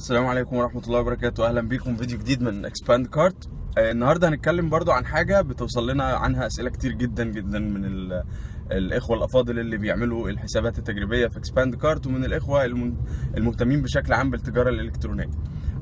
السلام عليكم ورحمة الله وبركاته. أهلا بيكم فيديو جديد من ExpandCart النهاردة هنتكلم برضو عن حاجة بتوصل لنا عنها أسئلة كتير جدا جدا من ال- الإخوة الأفاضل اللي بيعملوا الحسابات التجريبية في ExpandCart ومن الإخوة الم- المهتمين بشكل عام بالتجارة الإلكترونية.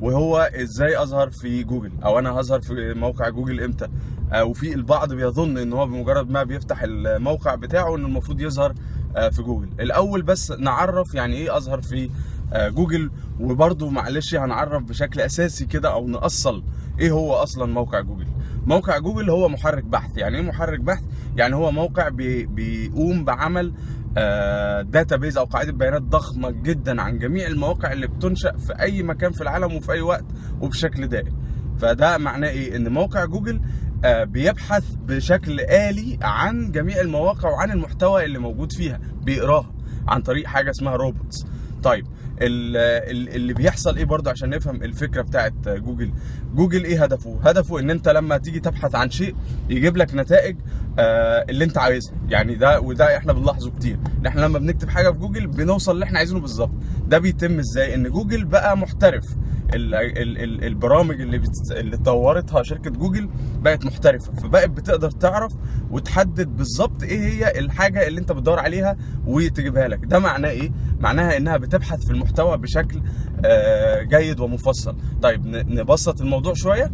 وهو إزاي أظهر في جوجل أو أنا هظهر في موقع جوجل إمتى. آه، وفي البعض بيظن إن هو بمجرد ما بيفتح الموقع بتاعه إنه المفروض يظهر آه، في جوجل. الأول بس نعرف يعني إيه أظهر في آه، جوجل وبرضه معلش هنعرف بشكل أساسي كده أو نأصل إيه هو أصلا موقع جوجل. موقع جوجل هو محرك بحث يعني إيه محرك بحث يعني هو موقع بي بيقوم بعمل database أو قاعدة بيانات ضخمة جدا عن جميع المواقع اللي بتنشأ في أي مكان في العالم وفي أي وقت وبشكل دائم. فده معناه إيه؟ إن موقع جوجل آه، بيبحث بشكل آلي عن جميع المواقع وعن المحتوى اللي موجود فيها بيقراها عن طريق حاجة اسمها robots طيب اللي بيحصل إيه برضه عشان نفهم الفكرة بتاعت جوجل. جوجل إيه هدفه؟ هدفه ان انت لما تيجي تبحث عن شيء يجيب لك نتائج آه، اللي انت عايزها. يعني ده وده إحنا بنلاحظه كتير. إن إحنا لما بنكتب حاجة في جوجل بنوصل اللي إحنا عايزينه بالظبط. ده بيتم إزاي؟ إن جوجل بقى محترف. ال ال ال البرامج اللي بت... اللي طورتها شركة جوجل بقت محترفة. فبقت بتقدر تعرف وتحدد بالظبط إيه هي الحاجة اللي أنت بتدور عليها وتجيبها لك. ده معناه إيه؟ معناها إنها بتبحث في المحتوى بشكل آه، جيد ومفصل. طيب نبسط الموضوع شوية.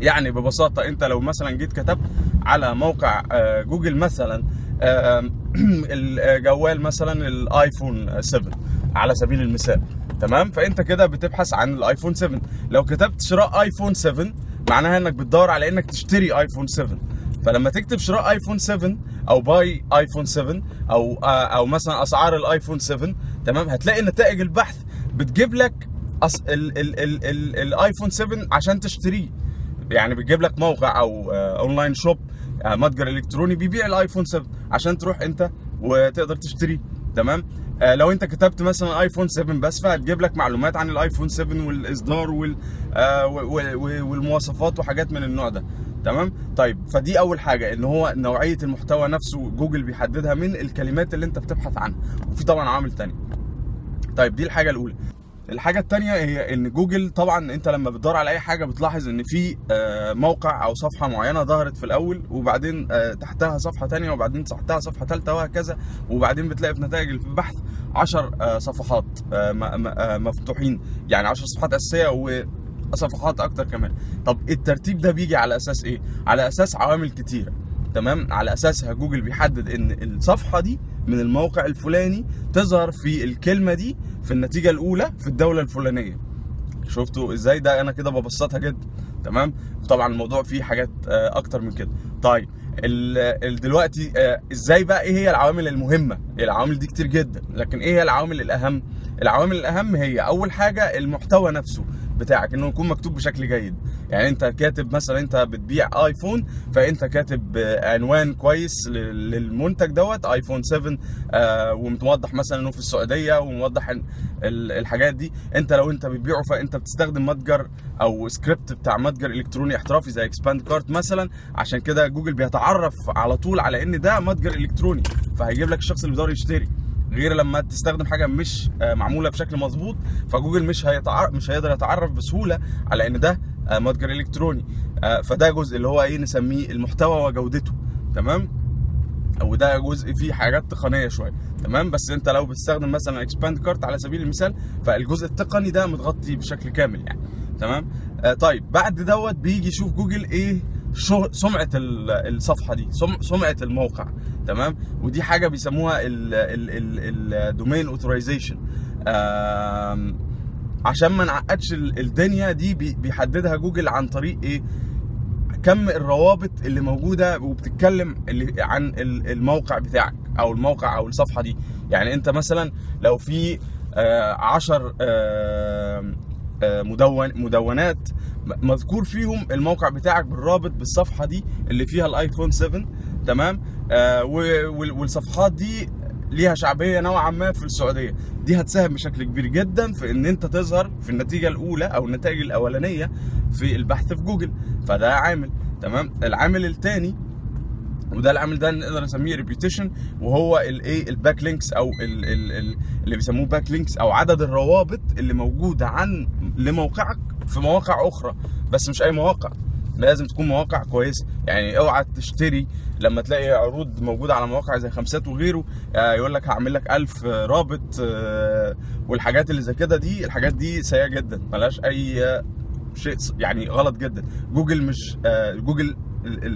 يعني ببساطة أنت لو مثلا جيت كتبت على موقع آه، جوجل مثلا آه، الجوال مثلا الايفون 7 على سبيل المثال. تمام؟ فأنت كده بتبحث عن الايفون 7 لو كتبت شراء ايفون 7 معناها إنك بتدور على إنك تشتري ايفون 7 فلما تكتب شراء ايفون 7 أو buy ايفون 7 أو أو مثلا أسعار الايفون 7 تمام؟ هتلاقي نتائج البحث بتجيب لك. الايفون 7 عشان تشتريه. يعني بتجيب لك موقع أو آه، online shop آه، متجر إلكتروني بيبيع الايفون 7 عشان تروح أنت وتقدر تشتريه. تمام؟ آه، لو انت كتبت مثلا ايفون 7 بس فهتجيب لك معلومات عن الايفون 7 والإصدار وال آه، والمواصفات وحاجات من النوع ده. تمام؟ طيب فدي أول حاجة إن هو نوعية المحتوى نفسه جوجل بيحددها من الكلمات اللي انت بتبحث عنها وفي طبعا عوامل تانية. طيب دي الحاجة الأولى. الحاجة التانية هي إن جوجل طبعا أنت لما بتدور على أي حاجة بتلاحظ إن في آه، موقع أو صفحة معينة ظهرت في الأول وبعدين آه، تحتها صفحة تانية وبعدين تحتها صفحة تالتة وهكذا. وبعدين بتلاقي في نتائج البحث 10 صفحات آه، آه، مفتوحين. يعني 10 صفحات أساسية وصفحات أكتر كمان. طب الترتيب ده بيجي على أساس إيه؟ على أساس عوامل كتيرة. تمام؟ على اساسها جوجل بيحدد إن الصفحة دي من الموقع الفلاني تظهر في الكلمة دي في النتيجة الأولى في الدولة الفلانية. شفتوا إزاي؟ ده أنا كده ببسطها جدا تمام؟ طبعا الموضوع فيه حاجات آه، أكتر من كده. طيب دلوقتي آه، إزاي بقى؟ إيه هي العوامل المهمة؟ العوامل دي كتير جدا لكن إيه هي العوامل الأهم؟ العوامل الأهم هي أول حاجة المحتوى نفسه. بتاعك إنه يكون مكتوب بشكل جيد. يعني أنت كاتب مثلا أنت بتبيع آيفون فأنت كاتب عنوان كويس لل- للمنتج دوت آيفون 7 آه، ومتوضح مثلا إنه في السعودية وموضح الحاجات دي. أنت لو أنت بتبيعه فأنت بتستخدم متجر أو سكريبت بتاع متجر إلكتروني احترافي زي ExpandCart مثلا. عشان كده جوجل بيتعرف على طول على إن ده متجر إلكتروني فهيجيب لك الشخص اللي بيدور يشتري. غير لما تستخدم حاجة مش آه، معمولة بشكل مظبوط فجوجل مش هيتعرف مش هيقدر يتعرف بسهولة على إن ده آه، متجر إلكتروني. آه، فده جزء اللي هو إيه نسميه المحتوى وجودته. تمام؟ وده جزء فيه حاجات تقنية شوية. تمام؟ بس أنت لو بتستخدم مثلا ExpandCart على سبيل المثال فالجزء التقني ده متغطي بشكل كامل يعني. تمام؟ طيب بعد دوت بيجي يشوف جوجل إيه سمعة ال- الصفحة دي. سم سمعة الموقع تمام؟ ودي حاجة بيسموها ال domain authorization عشان ما نعقدش ال- الدنيا دي بي- بيحددها جوجل عن طريق إيه؟ كم الروابط اللي موجودة وبتتكلم اللي عن ال- الموقع بتاعك أو الموقع أو الصفحة دي. يعني أنت مثلا لو في آه، عشر آه، آه، مدون مدونات مذكور فيهم الموقع بتاعك بالرابط بالصفحة دي اللي فيها الآيفون 7 تمام؟ آه، والصفحات دي ليها شعبية نوعا ما في السعودية. دي هتساهم بشكل كبير جدا في إن أنت تظهر في النتيجة الأولى أو النتائج الأولانية في البحث في جوجل. فده عامل تمام؟ العامل الثاني وده العامل ده نقدر نسميه reputation وهو الايه ال backlinks أو ال ال ال اللي بيسموه backlinks أو عدد الروابط اللي موجودة عن لموقعك في مواقع أخرى بس مش أي مواقع. لازم تكون مواقع كويسة. يعني أوعى تشتري لما تلاقي عروض موجودة على مواقع زي خمسات وغيره آه، يقول لك هعمل لك 1000 رابط آه، والحاجات اللي زي كده دي الحاجات دي سيئة جدا. ملهاش أي شيء يعني غلط جدا. جوجل مش آه، جوجل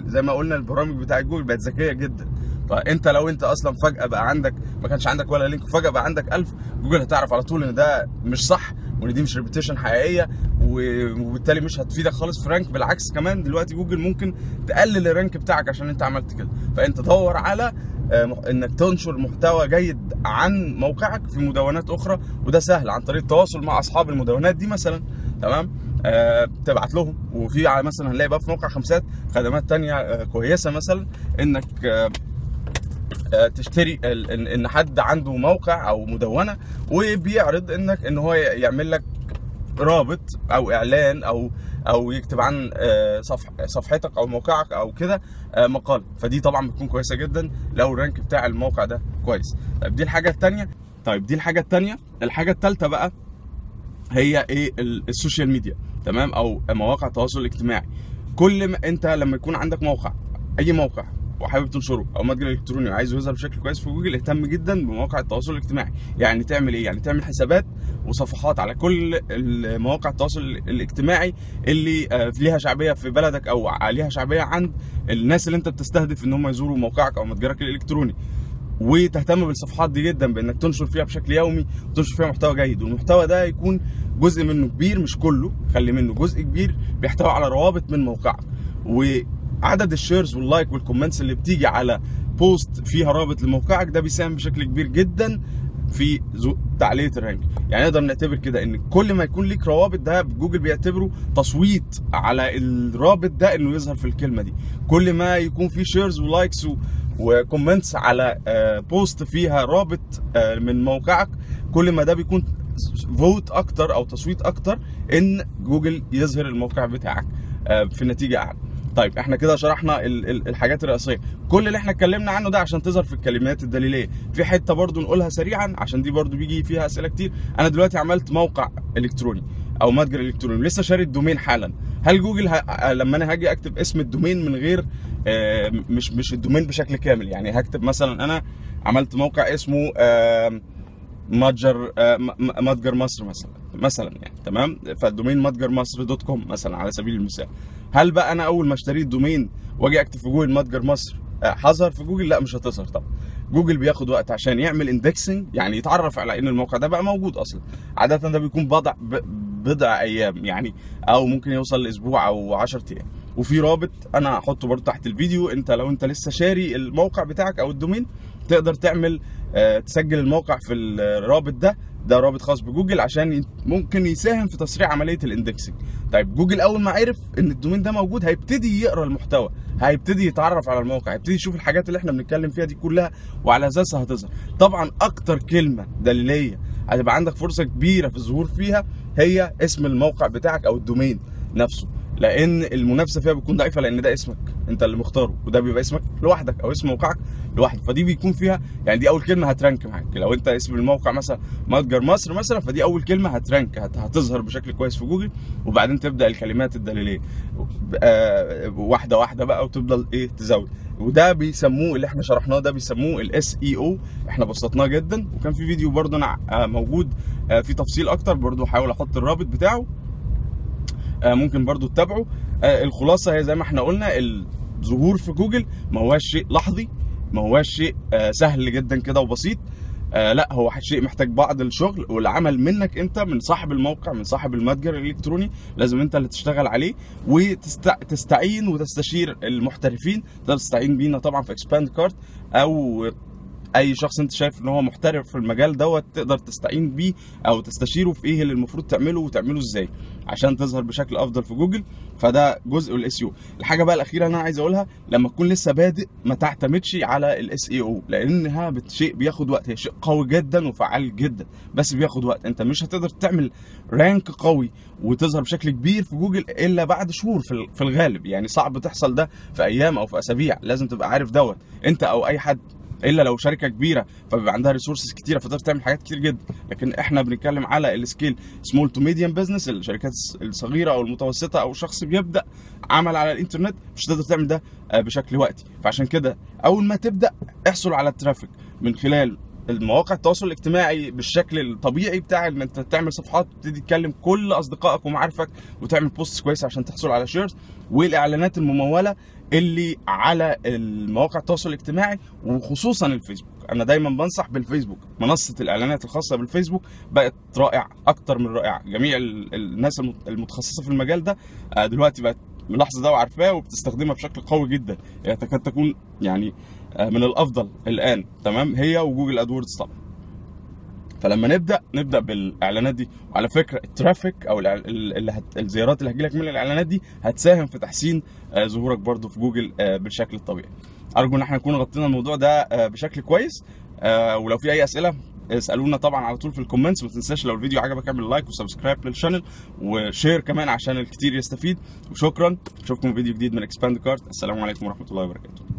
زي ما قلنا البرامج بتاع جوجل بقت ذكية جدا. فانت لو انت أصلا فجأة بقى عندك ما كانش عندك ولا link وفجاه بقى عندك 1000 جوجل هتعرف على طول إن ده مش صح وإن دي مش reputation حقيقية وبالتالي مش هتفيدك خالص في rank بالعكس كمان دلوقتي جوجل ممكن تقلل ال rank بتاعك عشان انت عملت كده. فانت دور على آه، إنك تنشر محتوى جيد عن موقعك في مدونات أخرى وده سهل عن طريق التواصل مع أصحاب المدونات دي مثلا. تمام؟ آه تبعت لهم. وفي مثلا هنلاقي بقى في موقع خمسات خدمات تانية آه كويسة مثلا إنك آه تشتري ان حد عنده موقع أو مدونة وبيعرض إنك إن هو يعمل لك رابط أو إعلان أو أو يكتب عن صفح صفحتك أو موقعك أو كده مقال. فدي طبعا بتكون كويسة جدا لو ال rank بتاع الموقع ده كويس. طيب دي الحاجة الثانية طيب دي الحاجة الثانية الحاجة الثالثه بقى هي إيه ال- ال social media تمام؟ أو مواقع التواصل الاجتماعي. كل ما انت لما يكون عندك موقع اي موقع وحابب تنشره أو متجر إلكتروني وعايزه يظهر بشكل كويس في جوجل اهتم جدا بمواقع التواصل الاجتماعي. يعني تعمل إيه؟ يعني تعمل حسابات وصفحات على كل مواقع التواصل الاجتماعي اللي آه، ليها شعبية في بلدك أو ليها شعبية عند الناس اللي انت بتستهدف إن هم يزوروا موقعك أو متجرك الإلكتروني. وتهتم بالصفحات دي جدا بإنك تنشر فيها بشكل يومي وتنشر فيها محتوى جيد. والمحتوى ده يكون جزء منه كبير مش كله خلي منه جزء كبير بيحتوي على روابط من موقعك. وعدد ال shares وال like وال comments اللي بتيجي على post فيها رابط لموقعك ده بيساهم بشكل كبير جدا. في تعليه ال rank يعني نقدر نعتبر كده إن كل ما يكون ليك روابط ده جوجل بيعتبره تصويت على الرابط ده إنه يظهر في الكلمة دي. كل ما يكون في shares و likes و comments على آه، post فيها رابط آه، من موقعك كل ما ده بيكون vote أكتر أو تصويت أكتر إن جوجل يظهر الموقع بتاعك آه، في نتيجة أعلى. طيب إحنا كده شرحنا ال- ال- الحاجات الرئيسية. كل اللي إحنا اتكلمنا عنه ده عشان تظهر في الكلمات الدليلية. في حتة برضو نقولها سريعا عشان دي برضو بيجي فيها أسئلة كتير. أنا دلوقتي عملت موقع إلكتروني أو متجر إلكتروني لسه شاري ال domain حالا. هل جوجل ه... لما أنا هاجي أكتب اسم ال domain من غير آه، مش مش ال domain بشكل كامل. يعني هكتب مثلا أنا عملت موقع اسمه آه، متجر آه، متجر مصر مثلا. مثلا يعني تمام؟ فال domain متجر مصر dot com مثلا على سبيل المثال. هل بقى أنا أول ما أشتريت domain وأجي أكتب في جوجل متجر مصر آه، هظهر في جوجل؟ لا مش هتظهر طبعا. جوجل بياخد وقت عشان يعمل indexing يعني يتعرف على ان الموقع ده بقى موجود أصلا. عادة ده بيكون بضع بضع أيام يعني أو ممكن يوصل لأسبوع أو 10 أيام. وفي رابط أنا هحطه برضه تحت الفيديو أنت لو أنت لسه شاري الموقع بتاعك أو ال domain تقدر تعمل آه، تسجل الموقع في الرابط ده ده رابط خاص بجوجل عشان ممكن يساهم في تسريع عملية ال indexing طيب جوجل أول ما عرف إن ال domain ده موجود هيبتدي يقرأ المحتوى هيبتدي يتعرف على الموقع هيبتدي يشوف الحاجات اللي إحنا بنتكلم فيها دي كلها وعلى أساسها هتظهر. طبعا أكتر كلمة دليلية هتبقى عندك فرصة كبيرة في الظهور فيها هي اسم الموقع بتاعك أو ال domain نفسه. لأن المنافسة فيها بتكون ضعيفة لأن ده اسمك أنت اللي مختاره وده بيبقى اسمك لوحدك أو اسم موقعك لوحدك فدي بيكون فيها يعني دي أول كلمة ه rank معاك. لو أنت اسم الموقع مثلا متجر مصر مثلا فدي أول كلمة هت rank هت- هتظهر بشكل كويس في جوجل وبعدين تبدأ الكلمات الدليلية. آه، واحدة واحدة بقى وتفضل إيه تزود. وده بيسموه اللي إحنا شرحناه ده بيسموه ال SEO إحنا بسطناه جدا وكان في فيديو برضه أنا آه، موجود آه، في تفصيل أكتر برضه هحاول أحط الرابط بتاعه. ممكن برضو تتابعه. آه، الخلاصة هي زي ما إحنا قلنا الظهور في جوجل ما هواش شيء لحظي ما هواش شيء آه، سهل جدا كده وبسيط. آه لا هو شيء محتاج بعض الشغل والعمل منك انت من صاحب الموقع من صاحب المتجر الإلكتروني لازم انت اللي تشتغل عليه. وتستعين وتستشير المحترفين تقدر تستعين بينا طبعا في ExpandCart أو أي شخص أنت شايف إن هو محترف في المجال دوت تقدر تستعين بيه أو تستشيره في إيه اللي المفروض تعمله وتعمله إزاي عشان تظهر بشكل أفضل في جوجل. فده جزء ال SEO الحاجة بقى الأخيرة أنا عايز أقولها لما تكون لسه بادئ ما تعتمدش على ال SEO لأنها شيء بياخد وقت هي شيء قوي جدا وفعال جدا بس بياخد وقت. أنت مش هتقدر تعمل rank قوي وتظهر بشكل كبير في جوجل إلا بعد شهور في الغالب. يعني صعب تحصل ده في أيام أو في أسابيع لازم تبقى عارف دوت. أنت أو أي حد إلا لو شركة كبيرة فبيبقى عندها resources كتيرة فتقدر تعمل حاجات كتير جدا. لكن إحنا بنتكلم على ال scale small to medium business الشركات الص- الصغيرة أو المتوسطة أو شخص بيبدأ عمل على الإنترنت مش هتقدر تعمل ده آه، بشكل وقتي. فعشان كده أول ما تبدأ احصل على ال traffic من خلال المواقع التواصل الاجتماعي بالشكل الطبيعي بتاع إن أنت تعمل صفحات تبتدي تكلم كل أصدقائك ومعارفك وتعمل post كويس عشان تحصل على shares والإعلانات الممولة اللي على المواقع التواصل الاجتماعي وخصوصا الفيسبوك. أنا دايما بنصح بالفيسبوك. منصة الإعلانات الخاصة بالفيسبوك بقت رائع أكتر من رائعة. جميع ال- الناس المت- المتخصصة في المجال ده آه، دلوقتي بقت ملاحظة ده وعارفاه وبتستخدمها بشكل قوي جدا. هي تكاد تكون يعني من الأفضل الآن تمام؟ هي و Google AdWords طبعا. فلما نبدأ نبدأ بالإعلانات دي. وعلى فكرة ال traffic أو اللي. الزيارات اللي هتجيلك من الإعلانات دي هتساهم في تحسين آه، ظهورك برضو في جوجل آه، بالشكل الطبيعي. أرجو إن إحنا نكون غطينا الموضوع ده آه، بشكل كويس. آه، ولو في أي أسئلة اسألونا طبعا على طول في ال comments. ما تنساش لو الفيديو عجبك اعمل like و subscribe لل channel و share كمان عشان الكتير يستفيد. وشكرا. اشوفكم في فيديو جديد من ExpandCart السلام عليكم ورحمة الله وبركاته.